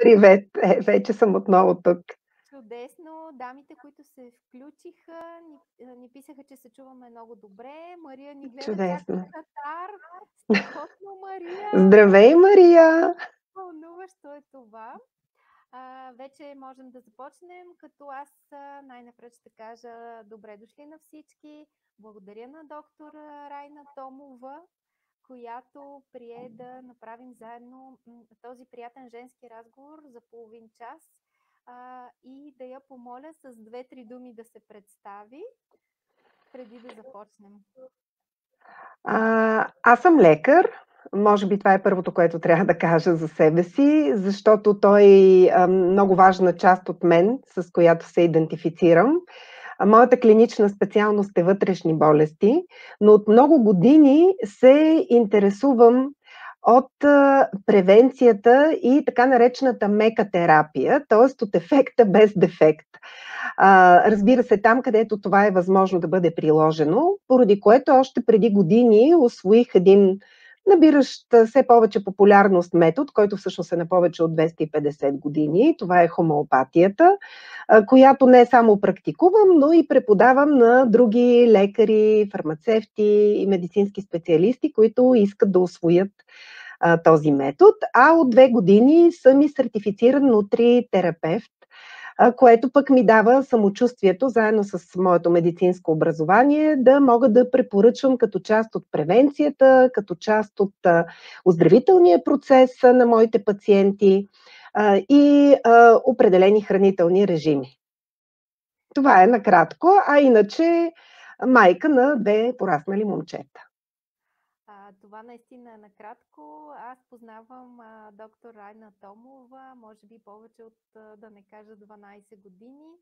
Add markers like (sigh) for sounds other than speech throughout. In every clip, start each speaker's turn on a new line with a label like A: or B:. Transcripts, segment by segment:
A: Привет! Е, вече съм отново тук.
B: Чудесно! Дамите, които се включиха, ни, ни писаха, че се чуваме много добре. Мария ни гледа
A: Чудесно!
B: чак от Катар. Страхотно, Мария!
A: Здравей, Мария!
B: Вълнуващо е това. А, вече можем да започнем, като аз най-напред ще кажа добре дошли на всички. Благодаря на доктор Райна Томова, която прие да направим заедно този приятен женски разговор за половин час а, и да я помоля с две-три думи да се представи преди да започнем.
A: А, аз съм лекар. Може би това е първото, което трябва да кажа за себе си, защото той е много важна част от мен, с която се идентифицирам. Моята клинична специалност е вътрешни болести, но от много години се интересувам от превенцията и така наречената мека терапия, т.е. от ефекта без дефект. Разбира се, там, където това е възможно да бъде приложено, поради което още преди години освоих един набиращ все повече популярност метод, който всъщност е на повече от 250 години. Това е хомеопатията, която не само практикувам, но и преподавам на други лекари, фармацевти и медицински специалисти, които искат да освоят този метод. А от две години съм и сертифициран нутритерапевт, което пък ми дава самочувствието, заедно с моето медицинско образование, да мога да препоръчвам като част от превенцията, като част от оздравителния процес на моите пациенти и определени хранителни режими. Това е накратко, а иначе майка на две пораснали момчета.
B: Това наистина е накратко. Аз познавам а, доктор Райна Томова, може би повече от, да не кажа, 12 години.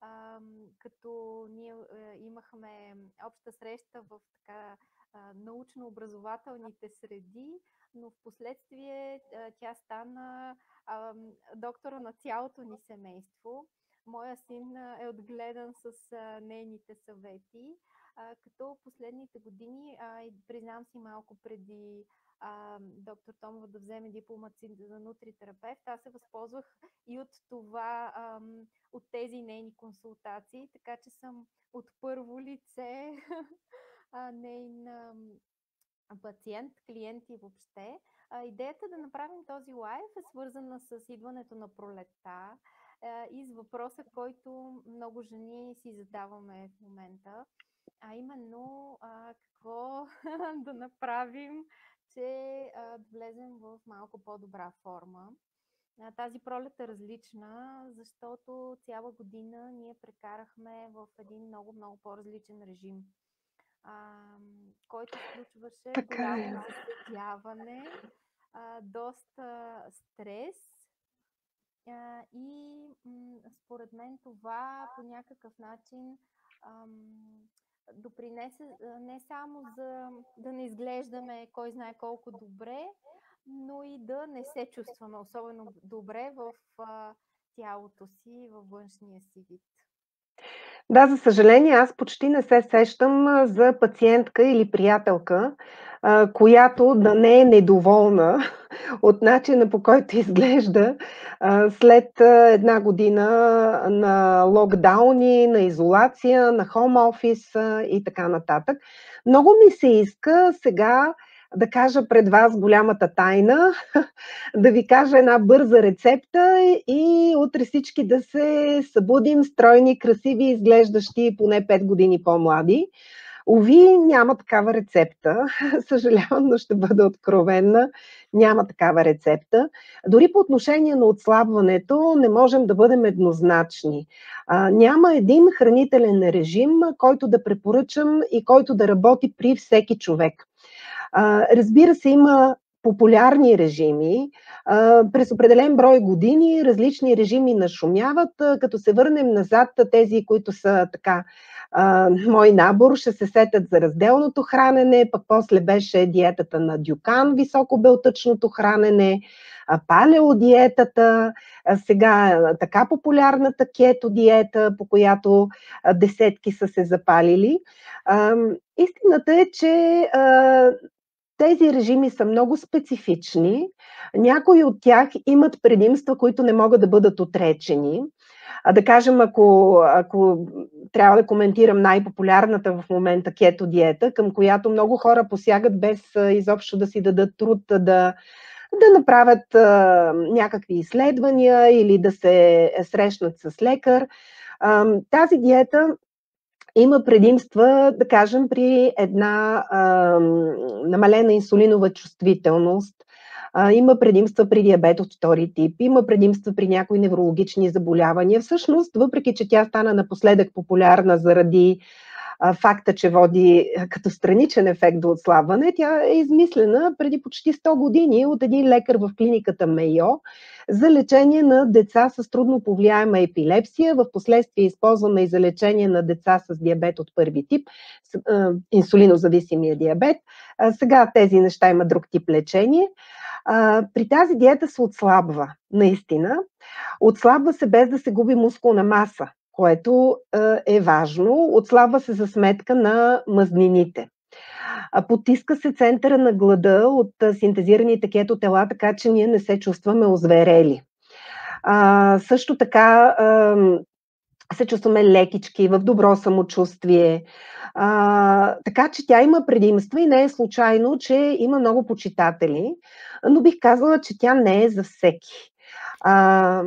B: А, като ние а, имахме обща среща в така научно-образователните среди, но в последствие а, тя стана а, доктора на цялото ни семейство. Моя син е отгледан с а, нейните съвети а, като последните години, а, и признам си малко преди а, доктор Томова да вземе дипломът си за нутритерапевт, аз се възползвах и от това, а, от тези нейни консултации, така че съм от първо лице (laughs) нейн пациент, клиент и въобще. А, идеята да направим този лайф е свързана с идването на пролетта и с въпроса, който много жени си задаваме в момента а именно а, какво (laughs) да направим, че а, да влезем в малко по-добра форма. А, тази пролет е различна, защото цяла година ние прекарахме в един много-много по-различен режим, а, който включваше
A: така
B: голямо
A: е.
B: засветяване, а, доста стрес и според мен това по някакъв начин ам, допринесе не само за да не изглеждаме кой знае колко добре, но и да не се чувстваме особено добре в тялото си, във външния си вид.
A: Да, за съжаление, аз почти не се сещам за пациентка или приятелка, която да не е недоволна (laughs) от начина по който изглежда след една година на локдауни, на изолация, на хом офис и така нататък. Много ми се иска сега да кажа пред вас голямата тайна, (laughs) да ви кажа една бърза рецепта и утре всички да се събудим стройни, красиви, изглеждащи поне 5 години по-млади. Ови, няма такава рецепта. (laughs) Съжалявам, но ще бъда откровенна. Няма такава рецепта. Дори по отношение на отслабването не можем да бъдем еднозначни. А, няма един хранителен режим, който да препоръчам и който да работи при всеки човек. Разбира се, има популярни режими. През определен брой години различни режими нашумяват. Като се върнем назад, тези, които са така мой набор, ще се сетят за разделното хранене, пък после беше диетата на Дюкан, високобелтъчното хранене, палеодиетата, сега така популярната кето диета, по която десетки са се запалили. Истината е, че тези режими са много специфични. Някои от тях имат предимства, които не могат да бъдат отречени. А да кажем, ако, ако трябва да коментирам най-популярната в момента кето диета, към която много хора посягат без изобщо да си дадат труд да, да направят а, някакви изследвания или да се срещнат с лекар. А, тази диета има предимства, да кажем, при една а, намалена инсулинова чувствителност, а, има предимства при диабет от втори тип, има предимства при някои неврологични заболявания. Всъщност, въпреки че тя стана напоследък популярна заради факта, че води като страничен ефект до отслабване, тя е измислена преди почти 100 години от един лекар в клиниката Мейо за лечение на деца с трудно повлияема епилепсия, в последствие използвана и за лечение на деца с диабет от първи тип, инсулинозависимия диабет. Сега тези неща имат друг тип лечение. При тази диета се отслабва, наистина. Отслабва се без да се губи мускулна маса което е важно. Отслабва се за сметка на мазнините. Потиска се центъра на глада от синтезираните кето тела, така че ние не се чувстваме озверели. А, също така а, се чувстваме лекички, в добро самочувствие. А, така че тя има предимства и не е случайно, че има много почитатели, но бих казала, че тя не е за всеки. А,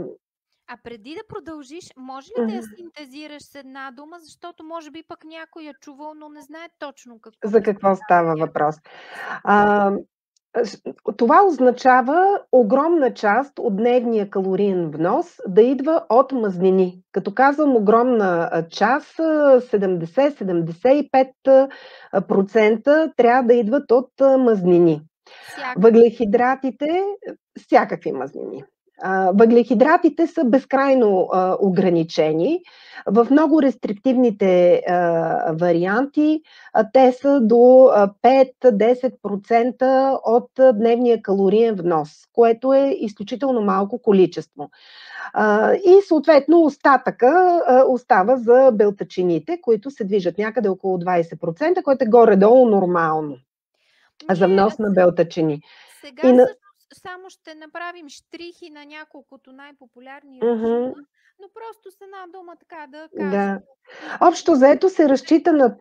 B: а преди да продължиш, може ли да я синтезираш с една дума, защото може би пък някой е чувал, но не знае точно какво.
A: За какво става въпрос? А, това означава огромна част от дневния калориен внос да идва от мазнини. Като казвам огромна част, 70-75% трябва да идват от мазнини. Всякакви. Въглехидратите, всякакви мазнини. Въглехидратите са безкрайно а, ограничени. В много рестриктивните а, варианти а, те са до 5-10% от дневния калориен внос, което е изключително малко количество. А, и съответно остатъка а, остава за белтачините, които се движат някъде около 20%, което е горе-долу нормално за внос на белтачини.
B: Сега и на само ще направим штрихи на няколкото най-популярни mm-hmm. но просто с една дума така да кажем. Да.
A: Общо заето се разчита на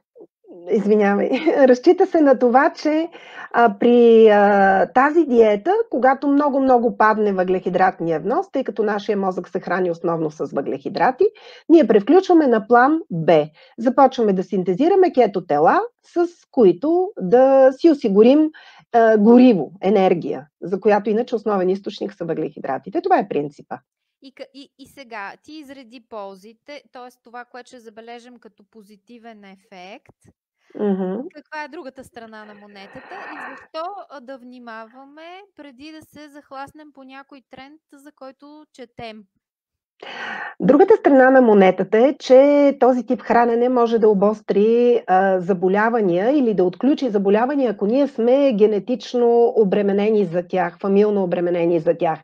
A: Извинявай. (laughs) Разчита се на това, че а, при а, тази диета, когато много-много падне въглехидратния внос, тъй като нашия мозък се храни основно с въглехидрати, ние превключваме на план Б. Започваме да синтезираме кетотела, с които да си осигурим а, гориво, енергия, за която иначе основен източник са въглехидратите. Това е принципа.
B: И, и, и сега ти изреди ползите, т.е. това, което ще забележим като позитивен ефект. Mm-hmm. Каква е другата страна на монетата и защо да внимаваме преди да се захласнем по някой тренд, за който четем?
A: Другата страна на монетата е, че този тип хранене може да обостри а, заболявания или да отключи заболявания, ако ние сме генетично обременени за тях, фамилно обременени за тях.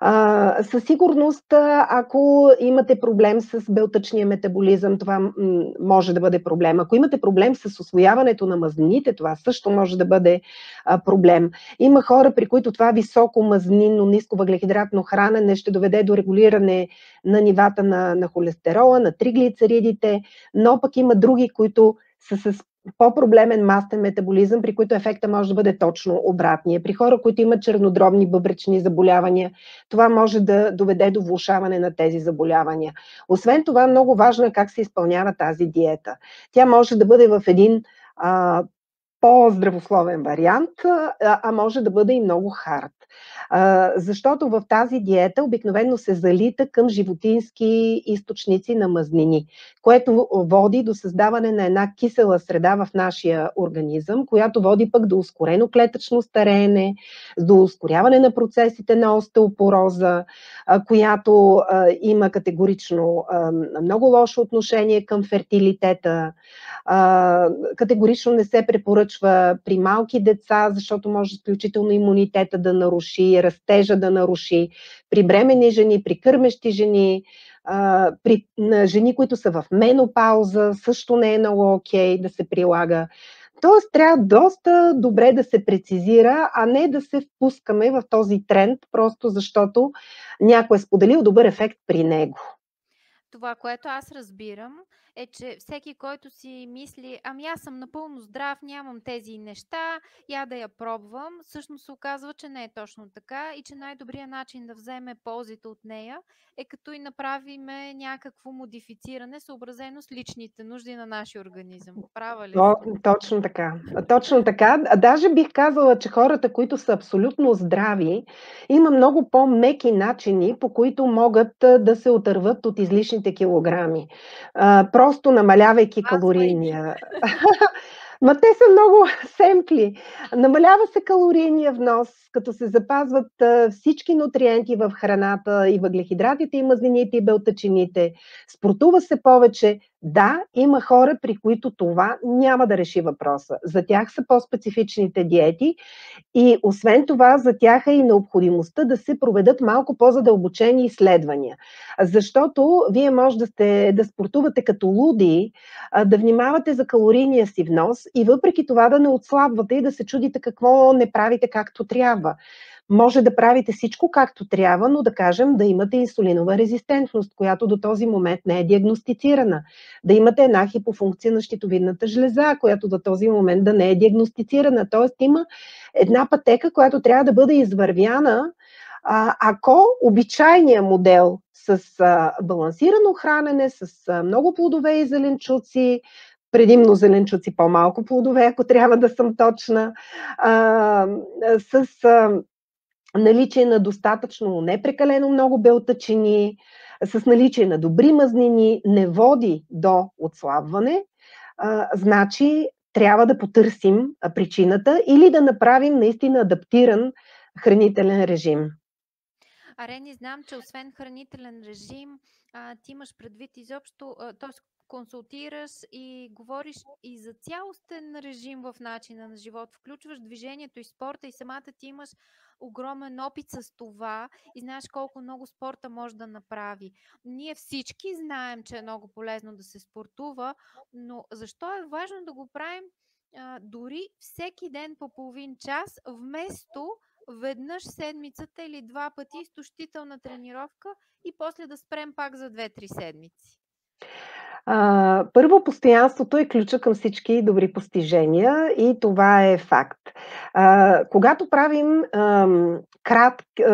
A: А, със сигурност, ако имате проблем с белтъчния метаболизъм, това м- може да бъде проблем. Ако имате проблем с освояването на мазнините, това също може да бъде а, проблем. Има хора, при които това високо мазнинно, ниско въглехидратно хранене ще доведе до регулиране на нивата на, на холестерола, на триглицеридите, но пък има други, които са с по-проблемен мастен метаболизъм, при които ефекта може да бъде точно обратния. При хора, които имат чернодробни бъбречни заболявания, това може да доведе до влушаване на тези заболявания. Освен това, много важно е как се изпълнява тази диета. Тя може да бъде в един по-здравословен вариант, а, може да бъде и много хард защото в тази диета обикновено се залита към животински източници на мазнини, което води до създаване на една кисела среда в нашия организъм, която води пък до ускорено клетъчно стареене, до ускоряване на процесите на остеопороза, която има категорично много лошо отношение към фертилитета. Категорично не се препоръчва при малки деца, защото може изключително имунитета да наруши, растежа да наруши, при бремени жени, при кърмещи жени, при жени, които са в менопауза, също не е много окей да се прилага. Тоест, трябва доста добре да се прецизира, а не да се впускаме в този тренд, просто защото някой е споделил добър ефект при него.
B: Това, което аз разбирам, е, че всеки, който си мисли, ами аз съм напълно здрав, нямам тези неща, я да я пробвам, всъщност се оказва, че не е точно така и че най-добрият начин да вземе ползите от нея е като и направиме някакво модифициране, съобразено с личните нужди на нашия организъм. Права ли?
A: То, точно така. Точно така. Даже бих казала, че хората, които са абсолютно здрави, има много по-меки начини, по които могат да се отърват от излишните килограми. А, просто намалявайки калорийния. Ма (laughs) те са много (laughs) семпли. Намалява се калорийния внос, като се запазват всички нутриенти в храната, и въглехидратите, и мазнините, и белтачините. Спортува се повече, да, има хора, при които това няма да реши въпроса. За тях са по-специфичните диети и освен това за тях е и необходимостта да се проведат малко по-задълбочени изследвания. Защото вие може да, сте, да спортувате като луди, да внимавате за калорийния си внос и въпреки това да не отслабвате и да се чудите какво не правите както трябва може да правите всичко както трябва, но да кажем да имате инсулинова резистентност, която до този момент не е диагностицирана. Да имате една хипофункция на щитовидната жлеза, която до този момент да не е диагностицирана. Тоест има една пътека, която трябва да бъде извървяна, ако обичайният модел с балансирано хранене, с много плодове и зеленчуци, предимно зеленчуци, по-малко плодове, ако трябва да съм точна, с наличие на достатъчно, не прекалено много белтъчини, с наличие на добри мазнини, не води до отслабване, а, значи трябва да потърсим причината или да направим наистина адаптиран хранителен режим.
B: Арени, знам, че освен хранителен режим, а, ти имаш предвид изобщо, т.е консултираш и говориш и за цялостен режим в начина на живот. Включваш движението и спорта и самата ти имаш огромен опит с това и знаеш колко много спорта може да направи. Ние всички знаем, че е много полезно да се спортува, но защо е важно да го правим а, дори всеки ден по половин час, вместо веднъж седмицата или два пъти изтощителна тренировка и после да спрем пак за 2-3 седмици?
A: Първо, постоянството е ключа към всички добри постижения и това е факт. А, когато правим а, крат, а,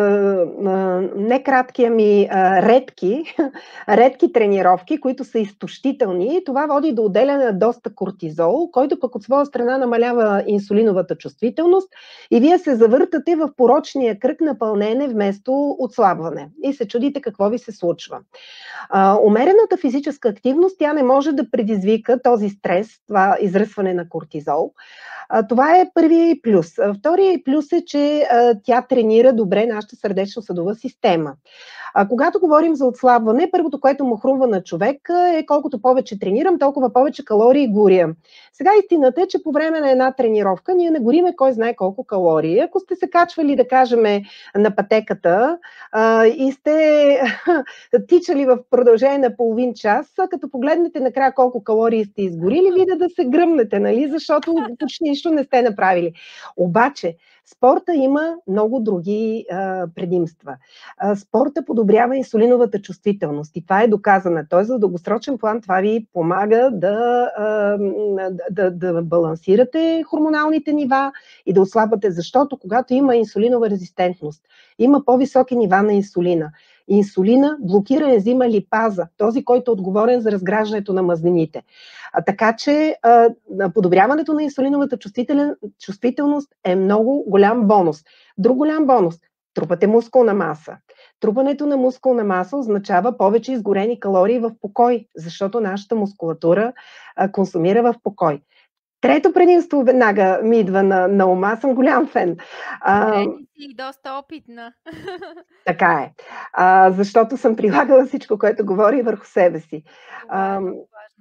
A: не кратки, ами а, редки, (laughs) редки тренировки, които са изтощителни, това води до отделяне на доста кортизол, който пък от своя страна намалява инсулиновата чувствителност и вие се завъртате в порочния кръг на пълнене вместо отслабване и се чудите какво ви се случва. А, умерената физическа активност тя не може да предизвика този стрес, това изръсване на кортизол. Това е първия и плюс. Втория и плюс е, че тя тренира добре нашата сърдечно-съдова система. Когато говорим за отслабване, първото, което му хрумва на човек е колкото повече тренирам, толкова повече калории горя. Сега истината е, че по време на една тренировка ние не гориме кой знае колко калории. Ако сте се качвали, да кажем, на пътеката и сте (laughs) тичали в продължение на половин час, като погледнете накрая колко калории сте изгорили, видя да се гръмнете, нали? защото почти нищо не сте направили. Обаче, спорта има много други а, предимства. А, спорта подобрява инсулиновата чувствителност и това е доказано. Тоест, за дългосрочен план това ви помага да, а, да, да балансирате хормоналните нива и да ослабвате, защото когато има инсулинова резистентност, има по-високи нива на инсулина. Инсулина блокира ензима липаза, този, който е отговорен за разграждането на мазнините. А, така че а, подобряването на инсулиновата чувствителност е много голям бонус. Друг голям бонус – трупате мускулна маса. Трупането на мускулна маса означава повече изгорени калории в покой, защото нашата мускулатура а, консумира в покой. Трето предимство веднага ми идва на, на ума, съм голям фен.
B: А, си доста опитна. (laughs)
A: Така е. А, защото съм прилагала всичко, което говори върху себе си. А, е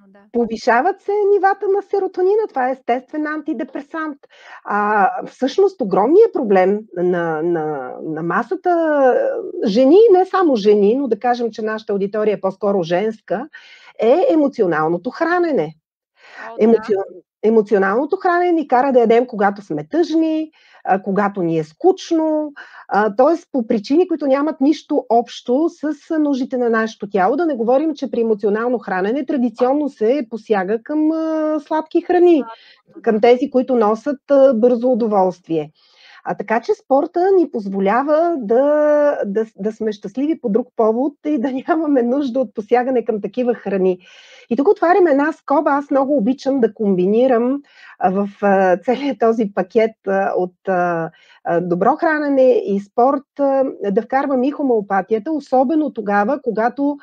A: да. Повишават се нивата на серотонина. Това е естествен антидепресант. А, всъщност, огромният проблем на, на, на масата жени, не само жени, но да кажем, че нашата аудитория е по-скоро женска, е емоционалното хранене. Емоцион... емоционалното хранене ни кара да ядем, когато сме тъжни, когато ни е скучно, т.е. по причини, които нямат нищо общо с нуждите на нашето тяло. Да не говорим, че при емоционално хранене традиционно се посяга към сладки храни, към тези, които носят бързо удоволствие. А така че спорта ни позволява да, да, да сме щастливи по друг повод и да (laughs) нямаме нужда от посягане към такива храни. И тук отварям една скоба. Аз много обичам да комбинирам в целият този пакет от добро хранене и спорт да вкарвам и хомеопатията, особено тогава, когато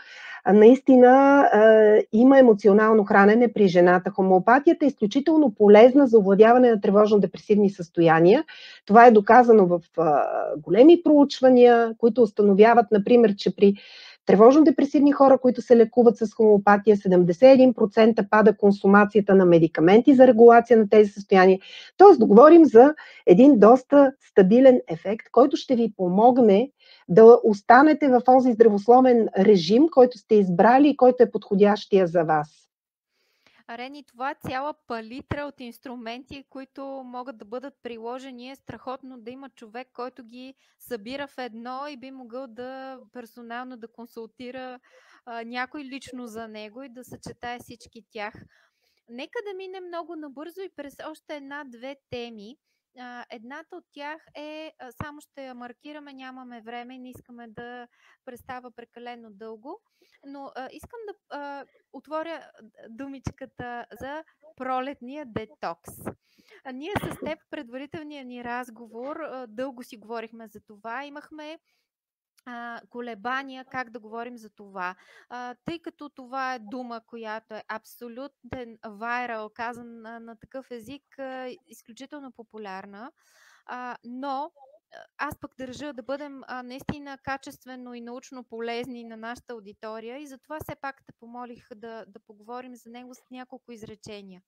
A: наистина има емоционално хранене при жената. Хомеопатията е изключително полезна за овладяване на тревожно-депресивни състояния. Това е доказано в големи проучвания, които установяват, например, че при тревожно-депресивни хора, които се лекуват с хомеопатия, 71% пада консумацията на медикаменти за регулация на тези състояния. Тоест, да говорим за един доста стабилен ефект, който ще ви помогне да останете в този здравословен режим, който сте избрали и който е подходящия за вас.
B: Рени, това е цяла палитра от инструменти, които могат да бъдат приложени. Е страхотно да има човек, който ги събира в едно и би могъл да персонално да консултира а, някой лично за него и да съчетае всички тях. Нека да минем много набързо и през още една-две теми. Едната от тях е, само ще я маркираме, нямаме време, не искаме да представя прекалено дълго, но искам да отворя думичката за пролетния детокс. Ние с теб предварителния ни разговор, дълго си говорихме за това, имахме а, колебания как да говорим за това. А, тъй като това е дума, която е абсолютен вайрал, казан на, на такъв език, а, изключително популярна, а, но аз пък държа да бъдем а, наистина качествено и научно полезни на нашата аудитория и затова все пак те помолих да, да поговорим за него с няколко изречения.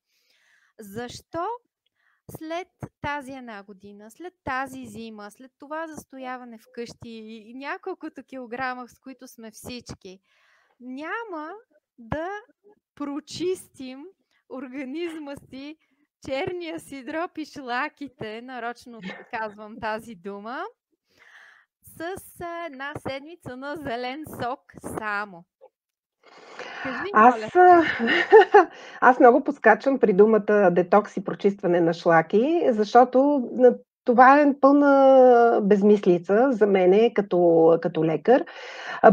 B: Защо след тази една година, след тази зима, след това застояване вкъщи и няколкото килограма, с които сме всички, няма да прочистим организма си, черния си дроп и шлаките, нарочно казвам тази дума, с една седмица на зелен сок само.
A: Аз, (laughs) аз много поскачам при думата детокс и прочистване на шлаки, защото това е пълна безмислица за мене като, като лекар.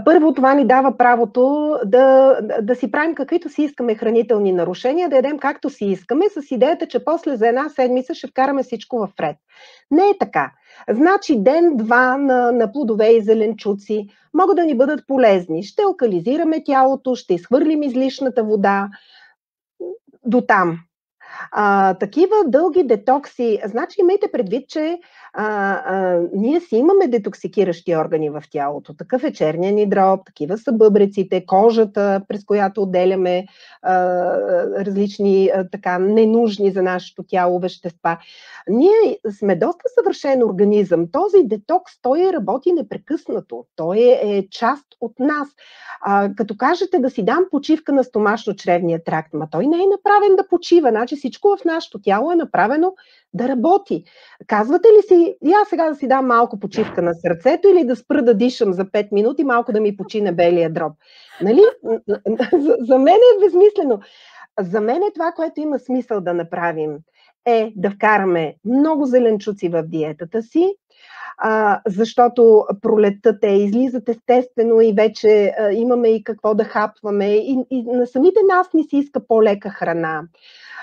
A: Първо, това ни дава правото да, да си правим каквито си искаме хранителни нарушения, да ядем както си искаме, с идеята, че после за една седмица ще вкараме всичко в ред. Не е така. Значи ден-два на, на плодове и зеленчуци могат да ни бъдат полезни. Ще локализираме тялото, ще изхвърлим излишната вода. До там. А, такива дълги детокси, значи имайте предвид, че а, а, ние си имаме детоксикиращи органи в тялото. Такъв е черния ни дроб, такива са бъбреците, кожата, през която отделяме а, различни а, така ненужни за нашето тяло вещества. Ние сме доста съвършен организъм. Този детокс, той работи непрекъснато. Той е, е част от нас. А, като кажете да си дам почивка на стомашно-чревния тракт, ма той не е направен да почива. Значи всичко в нашето тяло е направено да работи. Казвате ли си, я сега да си дам малко почивка на сърцето или да спра да дишам за 5 минути, малко да ми почине белия дроб? Нали? (laughs) За, за мен е безмислено. За мен е това, което има смисъл да направим, е да вкараме много зеленчуци в диетата си, а, защото пролетта те излизат естествено и вече а, имаме и какво да хапваме. И, и на самите нас ни се иска по-лека храна.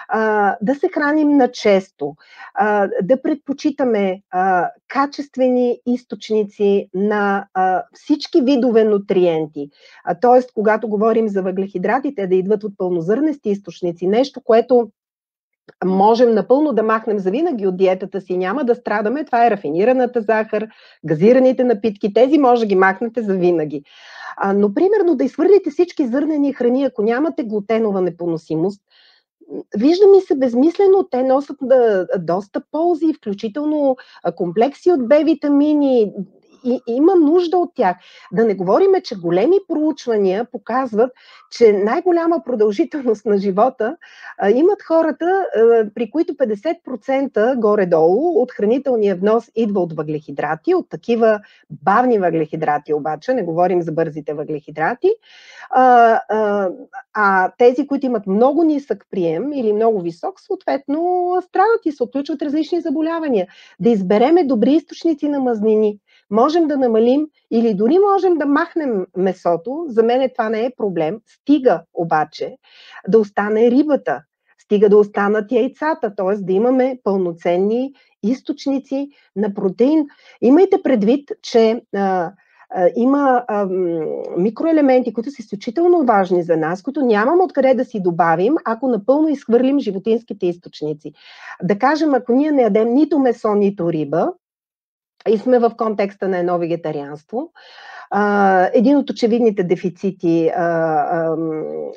A: А, да се храним на често, а, да предпочитаме а, качествени източници на а, всички видове нутриенти. Тоест, когато говорим за въглехидратите, да идват от пълнозърнести източници, нещо, което можем напълно да махнем завинаги от диетата си, няма да страдаме. Това е рафинираната захар, газираните напитки, тези може да ги махнете завинаги. А, но, примерно, да изхвърлите всички зърнени храни, ако нямате глутенова непоносимост, Вижда ми се безмислено, те носят да, доста ползи, включително комплекси от Б витамини и, има нужда от тях. Да не говорим, че големи проучвания показват, че най-голяма продължителност на живота а, имат хората, а, при които 50% горе-долу от хранителния внос идва от въглехидрати, от такива бавни въглехидрати обаче, не говорим за бързите въглехидрати, а, а, а тези, които имат много нисък прием или много висок, съответно страдат и се отключват различни заболявания. Да избереме добри източници на мазнини. Можем да намалим или дори можем да махнем месото. За мен това не е проблем. Стига обаче да остане рибата, стига да останат яйцата, т.е. да имаме пълноценни източници на протеин. Имайте предвид, че има микроелементи, които са изключително важни за нас, които нямам откъде да си добавим, ако напълно изхвърлим животинските източници. Да кажем, ако ние не ядем нито месо, нито риба, и сме в контекста на едно вегетарианство, един от очевидните дефицити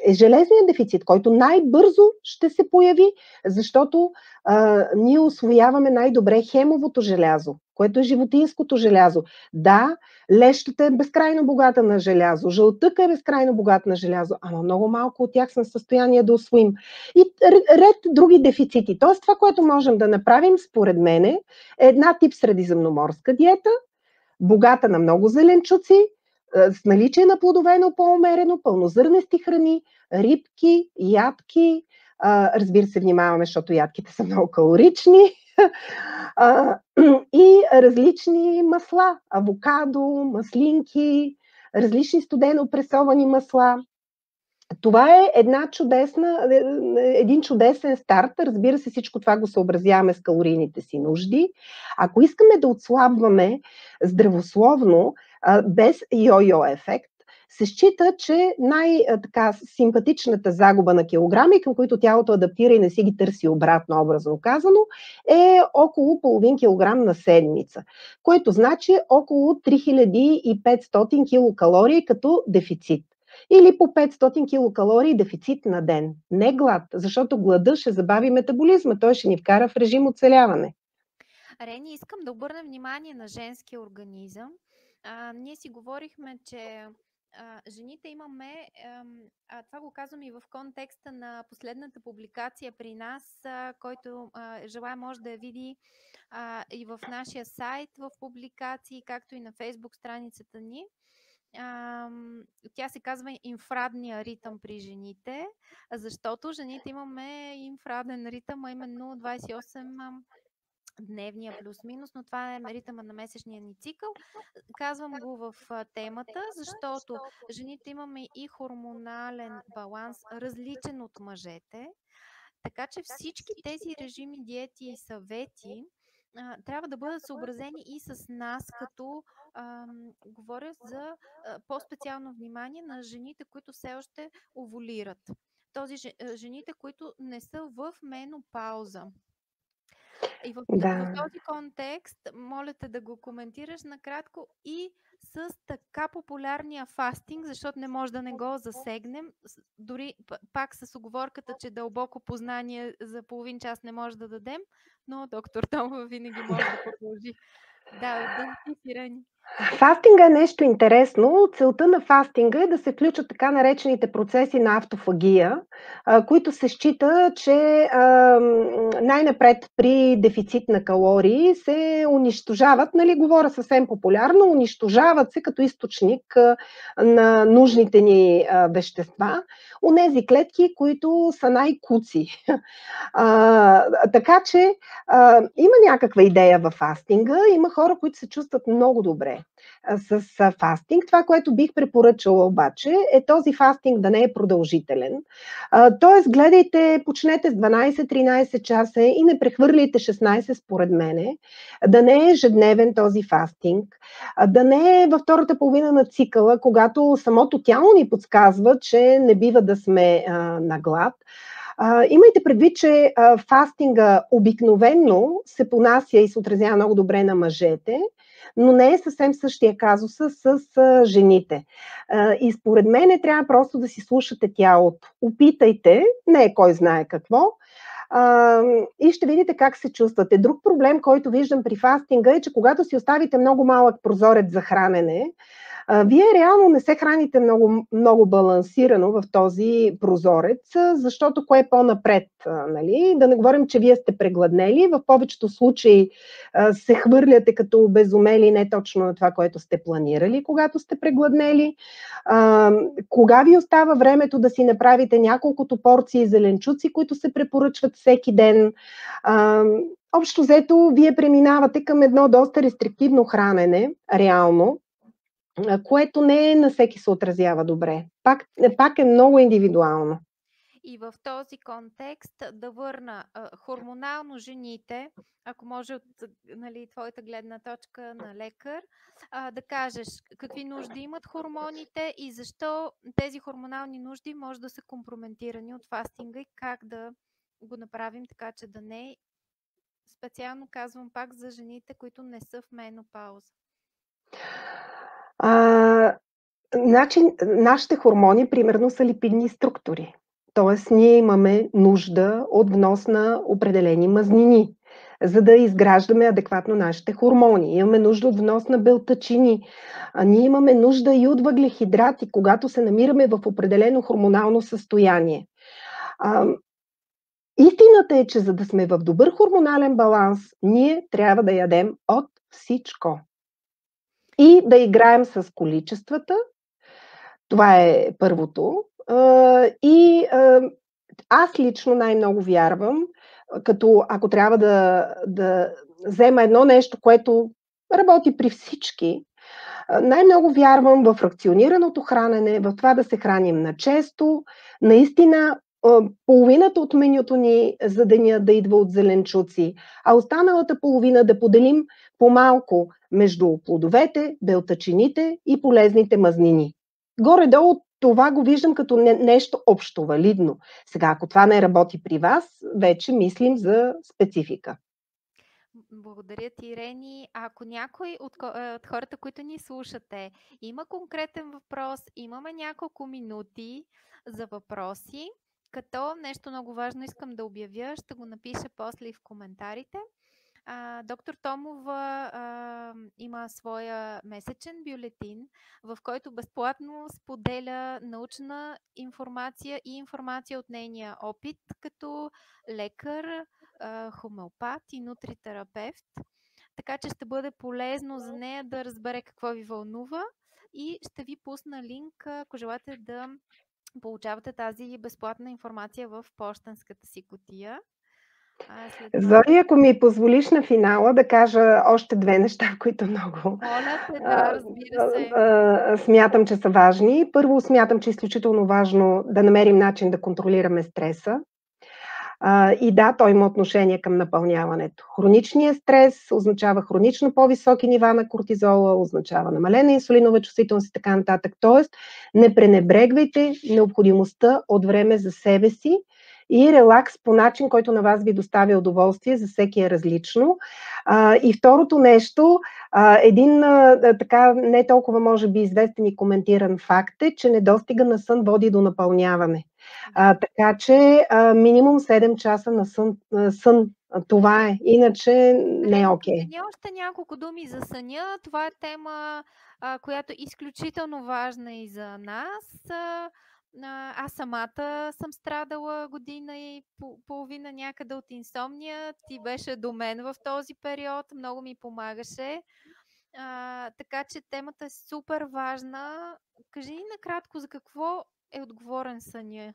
A: е железният дефицит, който най-бързо ще се появи, защото ние освояваме най-добре хемовото желязо, което е животинското желязо. Да, лещата е безкрайно богата на желязо, жълтъка е безкрайно богата на желязо, ама много малко от тях са в състояние да освоим. И ред други дефицити. Тоест това, което можем да направим, според мен, е една тип средиземноморска диета, богата на много зеленчуци, с наличие на плодове, но по-умерено, пълнозърнести храни, рибки, ядки. Разбира се, внимаваме, защото ядките са много калорични. (laughs) И различни масла, авокадо, маслинки, различни студено пресовани масла. Това е една чудесна, е, е, един чудесен старт. Разбира се, всичко това го съобразяваме с калорийните си нужди. Ако искаме да отслабваме здравословно, без йо-йо ефект, се счита, че най-симпатичната загуба на килограми, към които тялото адаптира и не си ги търси обратно, образно казано, е около половин килограм на седмица, което значи около 3500 килокалории като дефицит или по 500 килокалории дефицит на ден. Не глад, защото глада ще забави метаболизма, той ще ни вкара в режим оцеляване.
B: Рени, искам да обърнем внимание на женския организъм. А, ние си говорихме, че а, жените имаме, а, това го казвам и в контекста на последната публикация при нас, а, който а, желая може да я види а, и в нашия сайт в публикации, както и на фейсбук страницата ни тя се казва инфрадния ритъм при жените, защото жените имаме инфраден ритъм, а именно 28 дневния плюс-минус, но това е ритъма на месечния ни цикъл. Казвам го в темата, защото жените имаме и хормонален баланс, различен от мъжете. Така че всички тези режими, диети и съвети трябва да бъдат съобразени и с нас, като а, говоря за а, по-специално внимание на жените, които все още овулират. Този, жените, които не са в менопауза. И в, да. в този контекст, моля те да го коментираш накратко и с така популярния фастинг, защото не може да не го засегнем, дори пак с оговорката, че дълбоко познание за половин час не може да дадем, но доктор Томова винаги може да продължи. Да, идентифирани.
A: Фастинга е нещо интересно. Целта на фастинга е да се включат така наречените процеси на автофагия, които се счита, че най-напред при дефицит на калории се унищожават, нали, говоря съвсем популярно, унищожават се като източник на нужните ни вещества, нези клетки, които са най-куци. така че има някаква идея в фастинга, има хора, които се чувстват много добре с фастинг. Това, което бих препоръчала обаче, е този фастинг да не е продължителен. Тоест, гледайте, почнете с 12-13 часа и не прехвърляйте 16 според мене. Да не е ежедневен този фастинг. Да не е във втората половина на цикъла, когато самото тяло ни подсказва, че не бива да сме на глад. Имайте предвид, че uh, фастинга обикновенно се понася и се отразява много добре на мъжете, но не е съвсем същия казус с, с жените. И според мен трябва просто да си слушате тялото. Опитайте, не е кой знае какво, а, и ще видите как се чувствате. Друг проблем, който виждам при фастинга е, че когато си оставите много малък прозорец за хранене, вие реално не се храните много, много балансирано в този прозорец, защото кое е по-напред? Нали? Да не говорим, че вие сте прегладнели. В повечето случаи се хвърляте като обезумели не точно на това, което сте планирали, когато сте прегладнели. Кога ви остава времето да си направите няколкото порции зеленчуци, които се препоръчват всеки ден? Общо взето, вие преминавате към едно доста рестриктивно хранене, реално, което не на всеки се отразява добре. Пак, пак е много индивидуално.
B: И в този контекст да върна хормонално жените, ако може от нали, твоята гледна точка на лекар, да кажеш какви нужди имат хормоните и защо тези хормонални нужди може да са компрометирани от фастинга и как да го направим така, че да не. Специално казвам пак за жените, които не са в менопауза.
A: А, значи, нашите хормони, примерно, са липидни структури. Тоест, ние имаме нужда от внос на определени мазнини, за да изграждаме адекватно нашите хормони. Имаме нужда от внос на белтачини. А ние имаме нужда и от въглехидрати, когато се намираме в определено хормонално състояние. А, истината е, че за да сме в добър хормонален баланс, ние трябва да ядем от всичко и да играем с количествата. Това е първото. И аз лично най-много вярвам, като ако трябва да, да взема едно нещо, което работи при всички, най-много вярвам в фракционираното хранене, в това да се храним на често. Наистина, половината от менюто ни за деня да идва от зеленчуци, а останалата половина да поделим по-малко между плодовете, белтачините и полезните мазнини. Горе-долу това го виждам като не, нещо общо валидно. Сега, ако това не работи при вас, вече мислим за специфика.
B: Благодаря ти, Рени. Ако някой от, от хората, които ни слушате, има конкретен въпрос, имаме няколко минути за въпроси, като нещо много важно искам да обявя, ще го напиша после и в коментарите. А, доктор Томова а, има своя месечен бюлетин, в който безплатно споделя научна информация и информация от нейния опит като лекар, а, хомеопат и нутритерапевт. Така че ще бъде полезно за нея да разбере какво ви вълнува и ще ви пусна линк, ако желаете да получавате тази безплатна информация в почтенската си котия.
A: След... Зори, ако ми позволиш на финала да кажа още две неща, (laughs) които много
B: Моля да, разбира се.
A: смятам, че са важни. Първо, смятам, че е изключително важно да намерим начин да контролираме стреса. И да, той има отношение към напълняването. Хроничният стрес означава хронично по-високи нива на кортизола, означава намалена инсулинова чувствителност и така нататък. Тоест, не пренебрегвайте необходимостта от време за себе си, и релакс по начин, който на вас ви доставя удоволствие, за всеки е различно. И второто нещо, един така не толкова може би известен и коментиран факт е, че недостига на сън води до напълняване. А, така че а, минимум 7 часа на сън, а, сън това е. Иначе не е окей. Okay.
B: Още няколко думи за съня. Това е тема, а, която е изключително важна и за нас. А, аз самата съм страдала година и половина някъде от инсомния. Ти беше до мен в този период, много ми помагаше. А, така че темата е супер важна. Кажи ни накратко за какво е отговорен съня.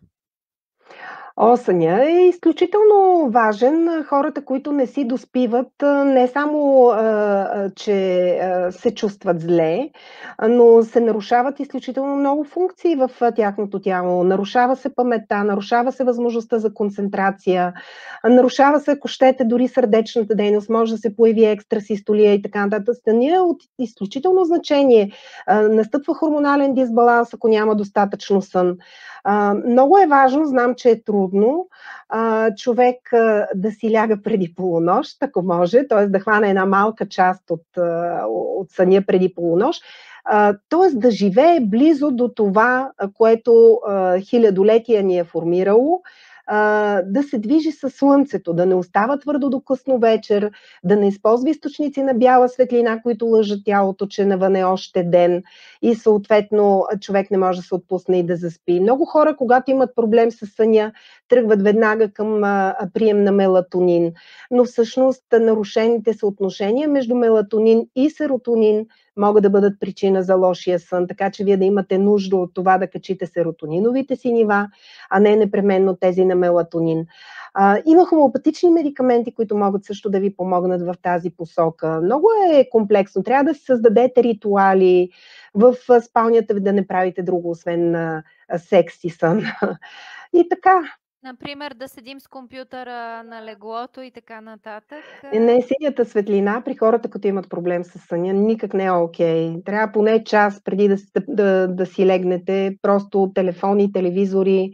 A: Осъня е изключително важен. Хората, които не си доспиват, не само, че се чувстват зле, но се нарушават изключително много функции в тяхното тяло. Нарушава се паметта, нарушава се възможността за концентрация, нарушава се, ако щете, дори сърдечната дейност, може да се появи екстрасистолия и така нататък. Съня от изключително значение. Настъпва хормонален дисбаланс, ако няма достатъчно сън. Много е важно, знам, че е трудно, човек да си ляга преди полунощ, ако може, т.е. да хване една малка част от, от съня преди полунощ, т.е. да живее близо до това, което хилядолетия ни е формирало, да се движи със слънцето, да не остава твърдо до късно вечер, да не използва източници на бяла светлина, които лъжат тялото, че навън е още ден и съответно човек не може да се отпусне и да заспи. Много хора, когато имат проблем с съня, тръгват веднага към прием на мелатонин, но всъщност нарушените съотношения между мелатонин и серотонин могат да бъдат причина за лошия сън, така че вие да имате нужда от това да качите серотониновите си нива, а не непременно тези на мелатонин. А, има хомеопатични медикаменти, които могат също да ви помогнат в тази посока. Много е комплексно. Трябва да си създадете ритуали в спалнята ви да не правите друго, освен секс и сън. (laughs) И така,
B: Например, да седим с компютъра на леглото и така нататък.
A: Не, не, синята светлина при хората, като имат проблем с съня, никак не е окей. Okay. Трябва поне час преди да, да, да си легнете, просто телефони, телевизори.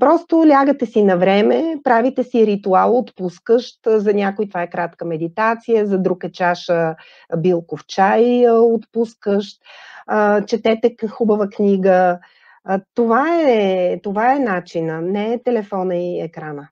A: Просто лягате си на време, правите си ритуал отпускащ. За някой това е кратка медитация, за друг е чаша билков чай отпускащ. Четете хубава книга, това, е, това е начина, не е телефона и екрана.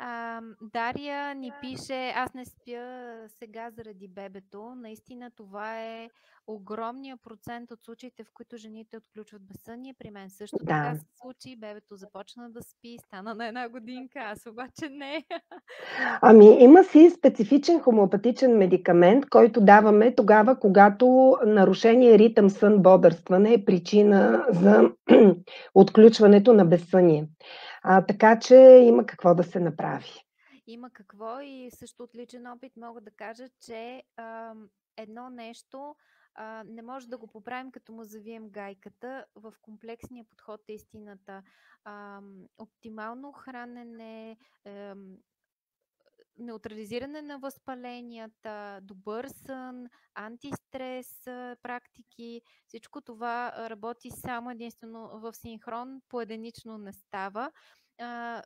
B: А, Дария ни пише, аз не спя сега заради бебето. Наистина това е огромния процент от случаите, в които жените отключват безсъние. При мен също да. така се случи. Бебето започна да спи, стана на една годинка, аз обаче не. (laughs)
A: Ами има си специфичен хомеопатичен медикамент, който даваме тогава, когато нарушение ритъм сън бодърстване е причина за (clears throat) отключването на безсъние. А, така че има какво да се направи.
B: Има какво и също от личен опит мога да кажа, че а, едно нещо а, не може да го поправим, като му завием гайката. В комплексния подход е истината. А, оптимално хранене, а, неутрализиране на възпаленията, добър сън, антистрес практики, всичко това работи само единствено в синхрон, поединично не става.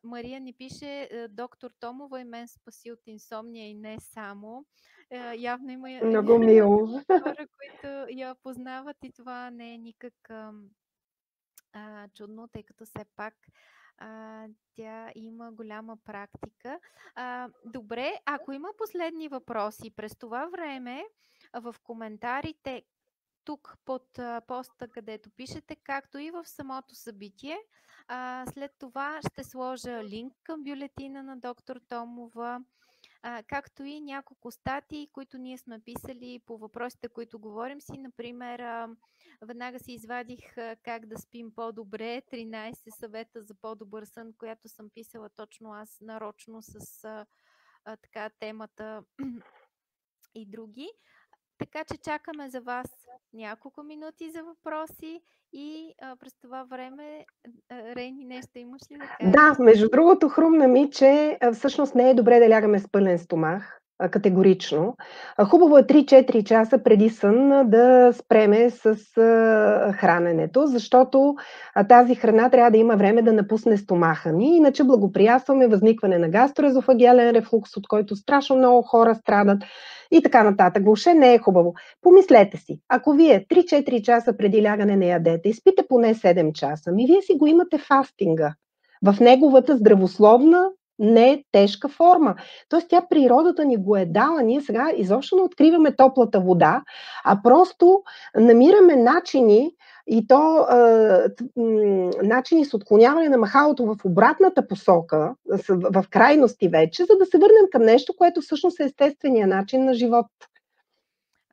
B: Мария ни пише, доктор Томова и мен спаси от инсомния и не само. Явно има
A: Много (laughs) мило.
B: хора, които я познават и това не е никак а, чудно, тъй като все пак а, тя има голяма практика. А, добре, ако има последни въпроси през това време, в коментарите тук под поста, където пишете, както и в самото събитие. А, след това ще сложа линк към бюлетина на доктор Томова както и няколко статии, които ние сме писали по въпросите, които говорим си. Например, веднага си извадих как да спим по-добре, 13 съвета за по-добър сън, която съм писала точно аз нарочно с така темата (clears throat) и други. Така че чакаме за вас няколко минути за въпроси и а, през това време, а, Рейни, нещо имаш ли да кажеш?
A: Да, между другото, хрумна ми, че всъщност не е добре да лягаме с пълен стомах категорично. Хубаво е 3-4 часа преди сън да спреме с храненето, защото тази храна трябва да има време да напусне стомаха ни, иначе благоприятстваме възникване на гастроезофагиален рефлукс, от който страшно много хора страдат и така нататък. Въобще не е хубаво. Помислете си, ако вие 3-4 часа преди лягане не ядете и спите поне 7 часа, ми вие си го имате фастинга в неговата здравословна не е тежка форма. Тоест тя природата ни го е дала. Ние сега изобщо не откриваме топлата вода, а просто намираме начини и то а, начини с отклоняване на махалото в обратната посока, в крайности вече, за да се върнем към нещо, което всъщност е естествения начин на живот.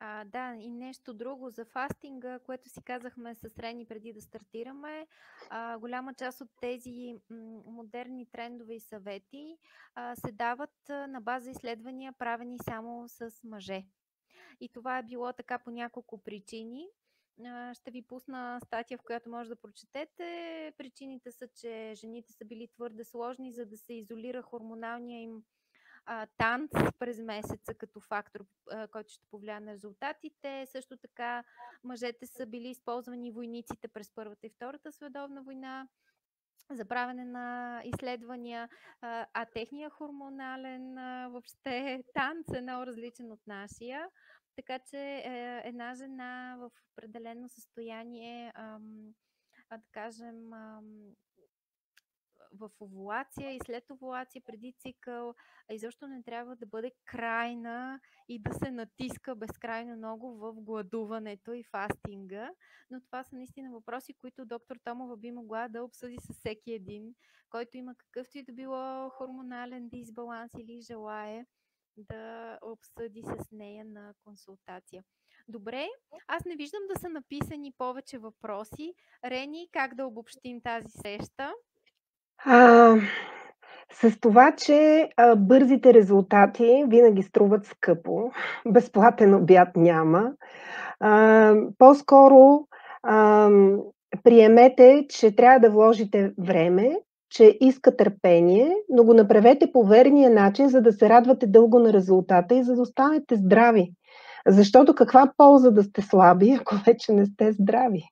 B: А, да, и нещо друго за фастинга, което си казахме с Рени преди да стартираме. А, голяма част от тези модерни трендове и съвети а, се дават на база изследвания, правени само с мъже. И това е било така по няколко причини. Ще ви пусна статия, в която може да прочетете. Причините са, че жените са били твърде сложни, за да се изолира хормоналния им а, танц през месеца като фактор, а, който ще повлияе на резултатите. Също така мъжете са били използвани войниците през Първата и Втората световна война за правене на изследвания, а, а техния хормонален а, въобще танц е много различен от нашия. Така че е, една жена в определено състояние, ам, а, да кажем, ам, в овулация и след овулация, преди цикъл, а изобщо не трябва да бъде крайна и да се натиска безкрайно много в гладуването и фастинга. Но това са наистина въпроси, които доктор Томова би могла да обсъди с всеки един, който има какъвто и да било хормонален дисбаланс или желае да обсъди с нея на консултация. Добре, аз не виждам да са написани повече въпроси. Рени, как да обобщим тази среща?
A: А, с това, че а, бързите резултати винаги струват скъпо, (laughs) безплатен обяд няма. А, по-скоро а, приемете, че трябва да вложите време, че иска търпение, но го направете по верния начин, за да се радвате дълго на резултата и за да останете здрави. Защото каква полза да сте слаби, (laughs) ако вече не сте здрави?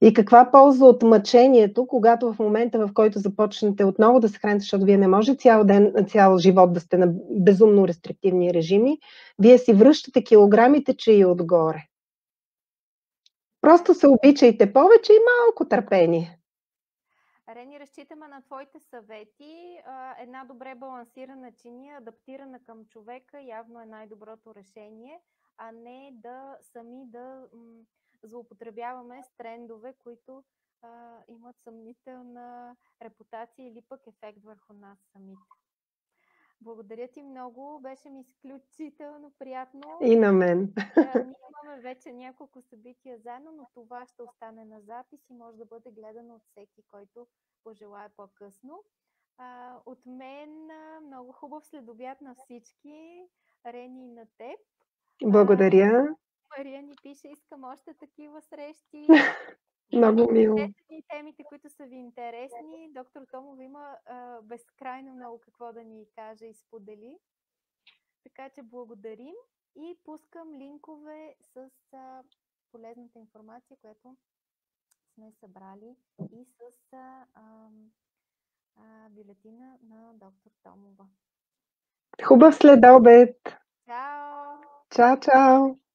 A: И каква полза от мъчението, когато в момента, в който започнете отново да се храните, защото вие не може цял ден, цял живот да сте на безумно рестриктивни режими, вие си връщате килограмите, че и отгоре. Просто се обичайте повече и малко търпение.
B: Рени, разчитаме на твоите съвети. Една добре балансирана чиния, адаптирана към човека, явно е най-доброто решение, а не да сами да злоупотребяваме с трендове, които а, имат съмнителна репутация или пък ефект върху нас самите. Благодаря ти много. Беше ми изключително приятно.
A: И на мен. (laughs)
B: Ние имаме вече няколко събития заедно, но това ще остане на запис и може да бъде гледано от всеки, който пожелая по-късно. от мен много хубав следобед на всички. Рени и на теб.
A: Благодаря.
B: Мария ни пише, искам още такива срещи. (laughs)
A: Много мило.
B: Темите, които са ви интересни. Доктор Томов има а, безкрайно много какво да ни каже и сподели. Така че благодарим и пускам линкове с а, полезната информация, която сме събрали и с а, а, бюлетина на доктор Томова.
A: Хубав следобед!
B: Чао!
A: Чао, чао!